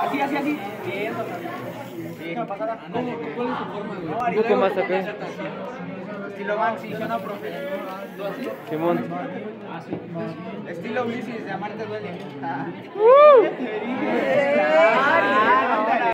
Así, así, así. Bien, Sí, ¿Cuál es tu forma, güey? Un poco más acá. Estilo Banksy, yo no, profe. ¿Tú así? Simón. Ah, Estilo Ulises, de amarte duele. Ah.